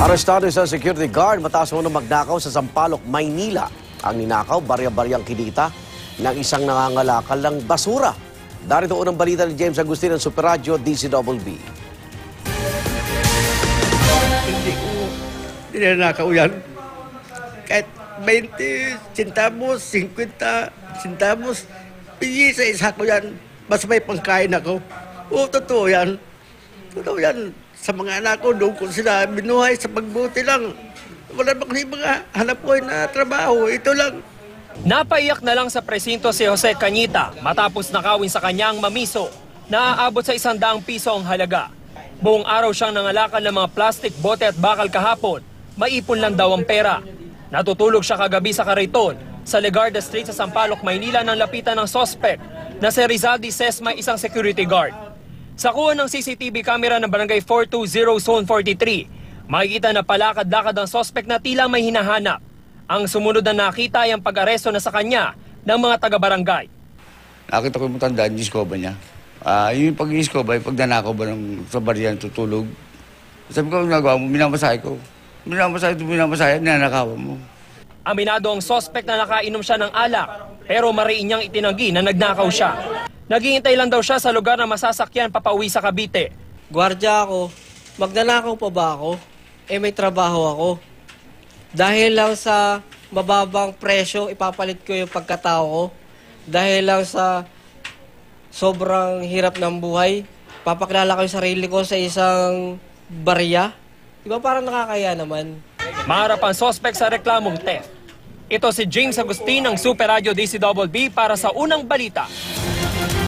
Arestado isang security guard matapos mo magnakaw sa Sampaloc, Maynila. Ang ninakaw, barya-baryang kinita ng isang nangangalakal ng basura. Darito unang balita ni James Agustin ng Super Radio DCWB. Hindi ko ninanakaw yan. Kahit 20 centavos, 50 centavos, pigi sa isa ko yan. Mas may pangkain ako. Oo, totoo yan. Totoo yan. Sa mga anak ko, doon ko sila binuhay sa pagbuti lang. Wala bang mga hanap ko na trabaho. Ito lang. Napaiyak na lang sa presinto si Jose Cañita matapos nakawin sa kanyang mamiso na aabot sa isang daang piso ang halaga. Buong araw siyang nangalakal ng mga plastic, bote at bakal kahapon. Maipon lang daw ang pera. Natutulog siya kagabi sa Cariton sa Legarda Street sa Sampaloc, Maynila nang lapitan ng sospek na si Rizaldi Sesma isang security guard. Sa kuha ng CCTV camera ng Barangay 420 Zone 43, makikita na palakad-lakad ang sospek na tila may hinahanap. Ang sumunod na nakita ay ang pag-aresto na sa kanya ng mga taga-barangay. Nakita ko yung matanda, yung iskoba niya. Ah, yung pag-iskoba, yung pag nanakaw ba ng sa bariyan, tutulog. Sabi ko, ang nagawa mo, minamasahe ko. Minamasahe ito, minamasahe, ninanakawan mo. Aminado ang sospek na nakainom siya ng alak, pero mariin niyang itinanggi na nagnakaw siya. Naghihintay lang daw siya sa lugar na masasakyan papauwi sa Cavite. Gwardya ako, magnanakaw pa ba ako? Eh may trabaho ako. Dahil lang sa mababang presyo, ipapalit ko yung pagkatao ko. Dahil lang sa sobrang hirap ng buhay, papakilala ko yung sarili ko sa isang barya. Di ba parang nakakaya naman? Maharap ang sospek sa reklamong theft. Ito si James Agustin ng Super Radio DCWB para sa unang balita.